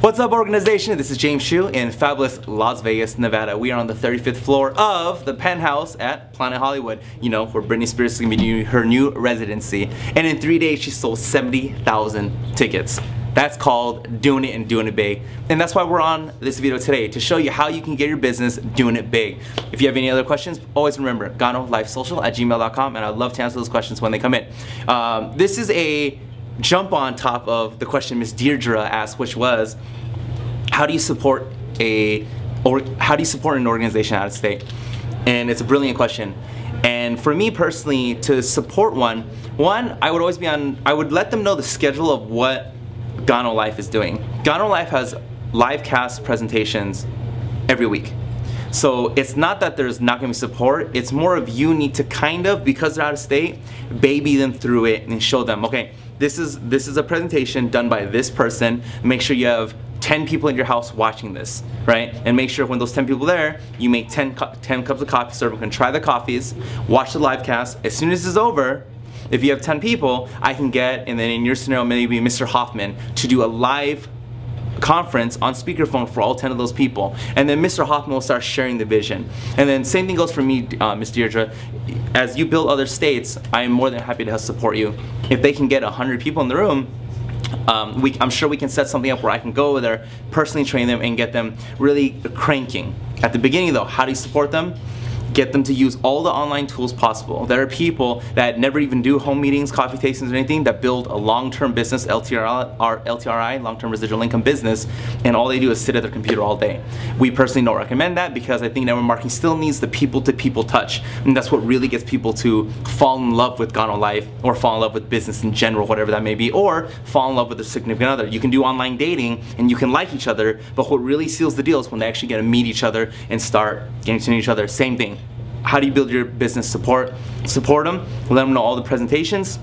What's up organization? This is James Hsu in fabulous Las Vegas, Nevada. We are on the 35th floor of the penthouse at Planet Hollywood. You know, where Britney Spears is to be doing her new residency. And in three days, she sold 70,000 tickets. That's called doing it and doing it big. And that's why we're on this video today, to show you how you can get your business doing it big. If you have any other questions, always remember, ganolifesocial at gmail.com and I'd love to answer those questions when they come in. Um, this is a jump on top of the question Miss Deirdre asked, which was, how do you support a, or how do you support an organization out of state? And it's a brilliant question. And for me personally, to support one, one, I would always be on, I would let them know the schedule of what Gano Life is doing. Gano Life has live cast presentations every week. So it's not that there's not going to be support, it's more of you need to kind of, because they're out of state, baby them through it and show them, okay, this is, this is a presentation done by this person, make sure you have 10 people in your house watching this, right? And make sure when those 10 people there, you make 10, 10 cups of coffee so everyone can try the coffees, watch the live cast. As soon as it's over, if you have 10 people, I can get, and then in your scenario, maybe Mr. Hoffman, to do a live conference on speakerphone for all 10 of those people. And then Mr. Hoffman will start sharing the vision. And then same thing goes for me, uh, Ms. Deirdre. As you build other states, I am more than happy to help support you. If they can get 100 people in the room, um, we, I'm sure we can set something up where I can go over there, personally train them, and get them really cranking. At the beginning though, how do you support them? Get them to use all the online tools possible. There are people that never even do home meetings, coffee tastings, or anything that build a long-term business, LTRI, LTRI long-term residual income business, and all they do is sit at their computer all day. We personally don't recommend that because I think network marketing still needs the people-to-people -people touch, and that's what really gets people to fall in love with Gano Life or fall in love with business in general, whatever that may be, or fall in love with a significant other. You can do online dating and you can like each other, but what really seals the deal is when they actually get to meet each other and start getting to know each other. Same thing how do you build your business support? Support them, let them know all the presentations,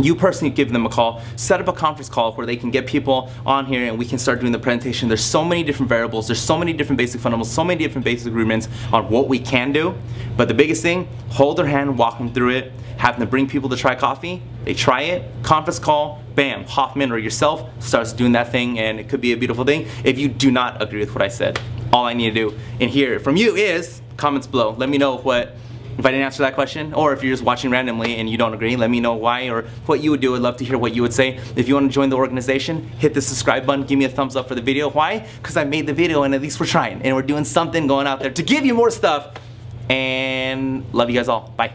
you personally give them a call, set up a conference call where they can get people on here and we can start doing the presentation. There's so many different variables, there's so many different basic fundamentals, so many different basic agreements on what we can do. But the biggest thing, hold their hand, walk them through it, have them bring people to try coffee, they try it, conference call, bam, Hoffman or yourself starts doing that thing and it could be a beautiful thing if you do not agree with what I said. All I need to do and hear from you is comments below. Let me know what if I didn't answer that question, or if you're just watching randomly and you don't agree, let me know why or what you would do. I'd love to hear what you would say. If you want to join the organization, hit the subscribe button, give me a thumbs up for the video. Why? Because I made the video and at least we're trying and we're doing something going out there to give you more stuff. And love you guys all. Bye.